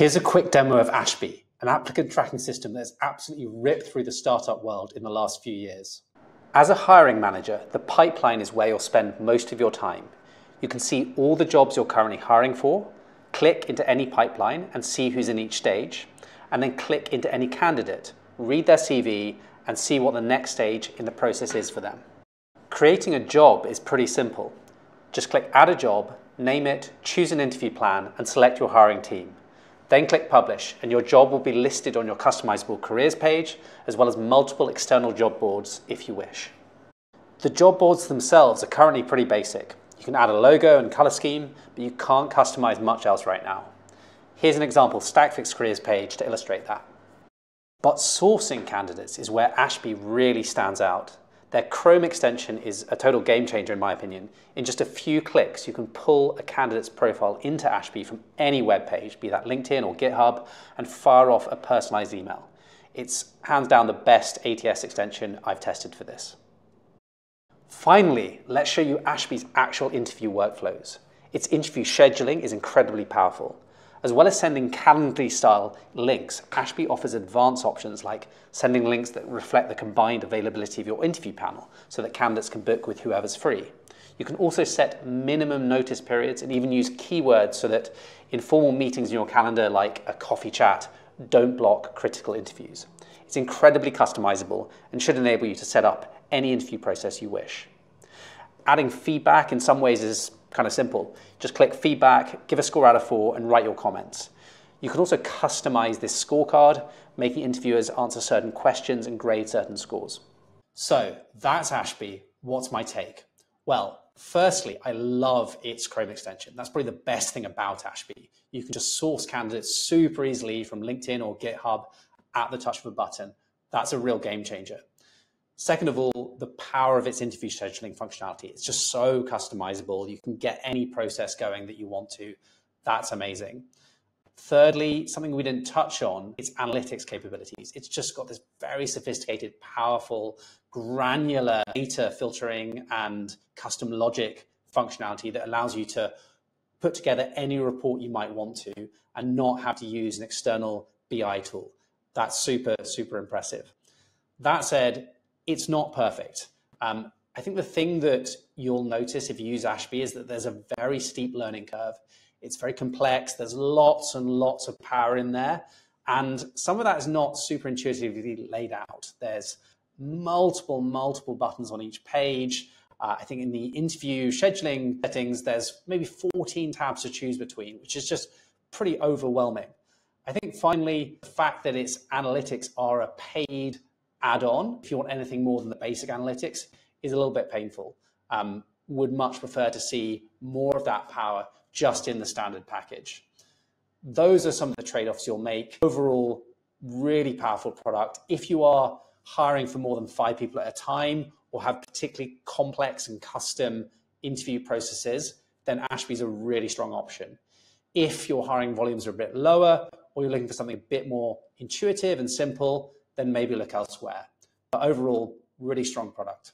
Here's a quick demo of Ashby, an applicant tracking system that has absolutely ripped through the startup world in the last few years. As a hiring manager, the pipeline is where you'll spend most of your time. You can see all the jobs you're currently hiring for, click into any pipeline and see who's in each stage, and then click into any candidate, read their CV, and see what the next stage in the process is for them. Creating a job is pretty simple. Just click Add a Job, name it, choose an interview plan, and select your hiring team. Then click Publish, and your job will be listed on your customizable careers page, as well as multiple external job boards if you wish. The job boards themselves are currently pretty basic. You can add a logo and color scheme, but you can't customize much else right now. Here's an example StackFix careers page to illustrate that. But sourcing candidates is where Ashby really stands out. Their Chrome extension is a total game changer in my opinion. In just a few clicks, you can pull a candidate's profile into Ashby from any web page, be that LinkedIn or GitHub, and fire off a personalized email. It's hands down the best ATS extension I've tested for this. Finally, let's show you Ashby's actual interview workflows. Its interview scheduling is incredibly powerful. As well as sending Calendly style links, Ashby offers advanced options like sending links that reflect the combined availability of your interview panel so that candidates can book with whoever's free. You can also set minimum notice periods and even use keywords so that informal meetings in your calendar, like a coffee chat, don't block critical interviews. It's incredibly customizable and should enable you to set up any interview process you wish. Adding feedback in some ways is kind of simple. Just click feedback, give a score out of four, and write your comments. You can also customize this scorecard, making interviewers answer certain questions and grade certain scores. So that's Ashby. What's my take? Well, firstly, I love its Chrome extension. That's probably the best thing about Ashby. You can just source candidates super easily from LinkedIn or GitHub at the touch of a button. That's a real game changer. Second of all, the power of its interview scheduling functionality. It's just so customizable. You can get any process going that you want to. That's amazing. Thirdly, something we didn't touch on, its analytics capabilities. It's just got this very sophisticated, powerful, granular data filtering and custom logic functionality that allows you to put together any report you might want to and not have to use an external BI tool. That's super, super impressive. That said, it's not perfect. Um, I think the thing that you'll notice if you use Ashby is that there's a very steep learning curve. It's very complex. There's lots and lots of power in there. And some of that is not super intuitively laid out. There's multiple, multiple buttons on each page. Uh, I think in the interview scheduling settings, there's maybe 14 tabs to choose between, which is just pretty overwhelming. I think finally, the fact that its analytics are a paid add on, if you want anything more than the basic analytics, is a little bit painful. Um, would much prefer to see more of that power just in the standard package. Those are some of the trade offs you'll make. Overall, really powerful product. If you are hiring for more than five people at a time or have particularly complex and custom interview processes, then Ashby is a really strong option. If your hiring volumes are a bit lower or you're looking for something a bit more intuitive and simple, then maybe look elsewhere. But overall, really strong product.